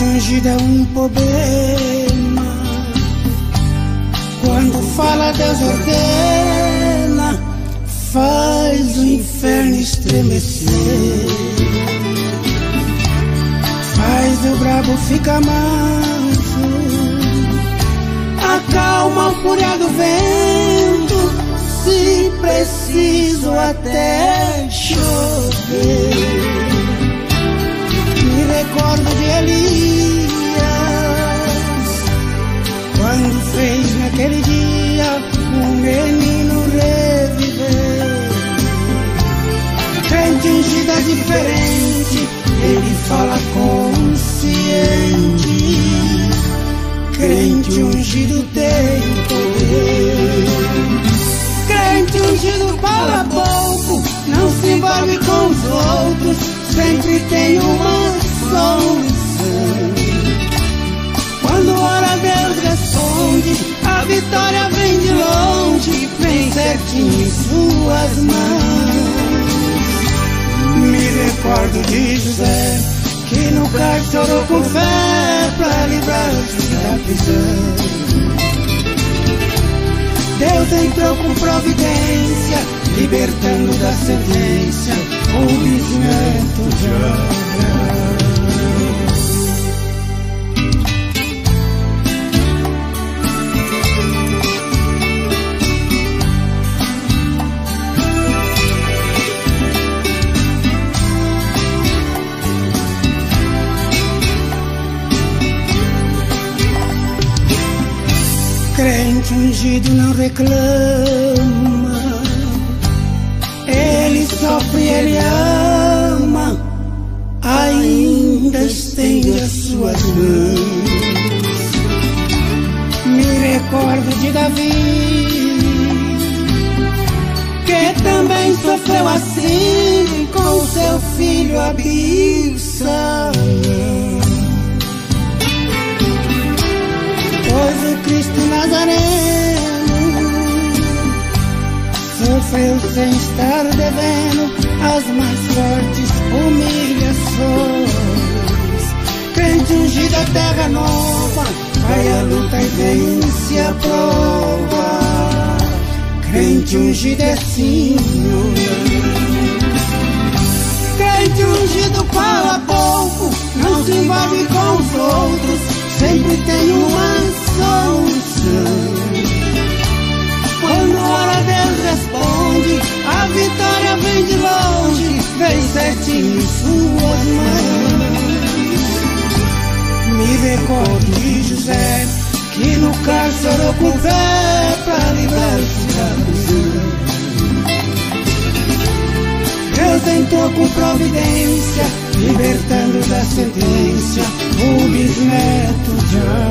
Ungido é um problema. Quando fala, Deus ordena, faz o inferno estremecer. Faz o brabo ficar manso, acalma a fúria do vento, se preciso até é diferente, ele fala consciente. Crente ungido tem poder. Crente ungido fala pouco, não se envolve com os outros, sempre tem uma solução. Quando ora, Deus responde, a vitória vem de longe, vem certinho em suas mãos. Recordo de José, que no cárcere orou com fé pra livrar-se da prisão. Deus entrou com providência, libertando da sentença o bisneto de crente ungido não reclama. Ele sofre, ele ama, ainda estende as suas mãos. Me recordo de Davi, que também sofreu assim com seu filho Absalão. Nazareno sofreu sem estar devendo as mais fortes humilhações. Crente ungido da terra nova, vai a luta e vence a prova. Crente ungido é Senhor. Crente ungido fala pouco, não se envolve com os outros, sempre tem uma solução. Quando ora Deus responde, a vitória vem de longe, vem certinho em suas mãos. Me recordo de José, que no cárcere orou com fé para livrar-se da prisão. Deus entrou com providência, libertando da sentença o bisneto de.